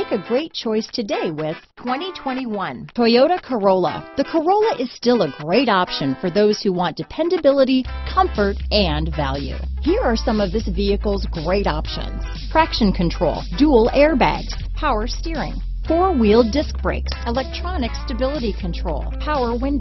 Make a great choice today with 2021 Toyota Corolla. The Corolla is still a great option for those who want dependability, comfort, and value. Here are some of this vehicle's great options. Traction control, dual airbags, power steering, four-wheel disc brakes, electronic stability control, power windows,